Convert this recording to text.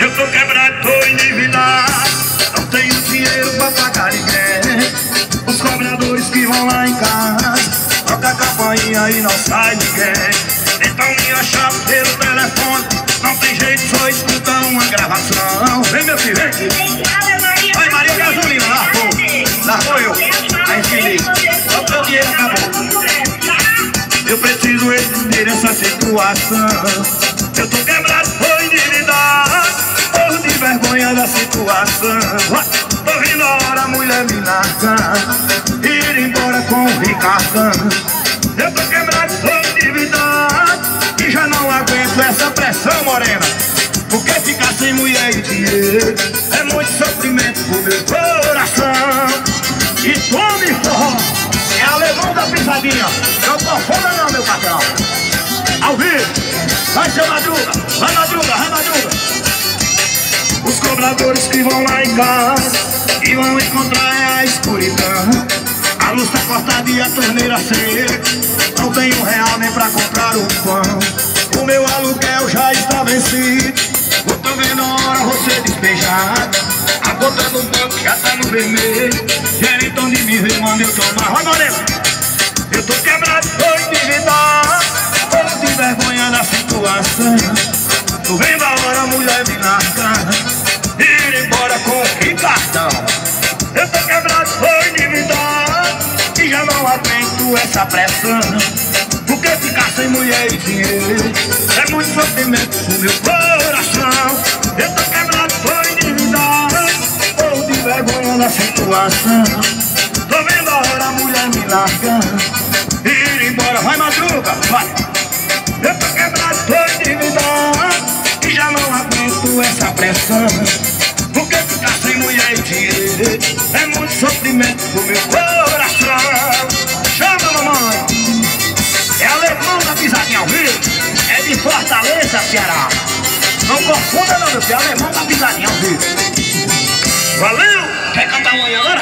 Eu tô quebrado, tô endividado. Não tenho dinheiro pra pagar ninguém. Os cobradores que vão lá em casa Toca a campainha e não sai ninguém. Então me chave pelo telefone. Não tem jeito, só escuta uma gravação. Vem meu filho, vem. Vai Maria Gasolina, largou Largou eu. Aí liga Só o dinheiro acabou. Eu preciso entender essa situação. Eu tô quebrado, tô endividado da situação. Tô vindo a hora, mulher me larga Ir embora com o Ricardão. Eu tô quebrado, tô endividado E já não aguento essa pressão, morena. Porque ficar sem mulher e dinheiro É muito sofrimento pro meu coração. E tome forró É alemão da pisadinha. Não confunda não, meu patrão. Ao vivo Vai ser madruga, cobradores que vão lá em casa E vão encontrar a escuridão. A luz tá cortada e a torneira seca Não tem um real nem pra comprar o pão. O meu aluguel já está vencido. Eu tô vendo a hora você despejar A conta no banco já tá no vermelho. Gerentão de me ver, eu tomar. Vai, Moreno! Eu tô quebrado, tô endividado Tô de vergonha da situação. Tô vendo a hora mulher me largar essa pressão Porque ficar sem mulher e dinheiro É muito sofrimento pro meu coração. Eu tô quebrado, tô endividado Tô de vergonha da situação. Tô vendo a hora a mulher me largar Ir embora, vai madruga, vai. Eu tô quebrado, tô endividado E já não aguento essa pressão Porque ficar sem mulher e dinheiro É muito sofrimento pro meu coração de Fortaleza, Ceará Não confunda não, meu filho, alemão da pisadinha vivo Valeu! Quer cantar aí agora?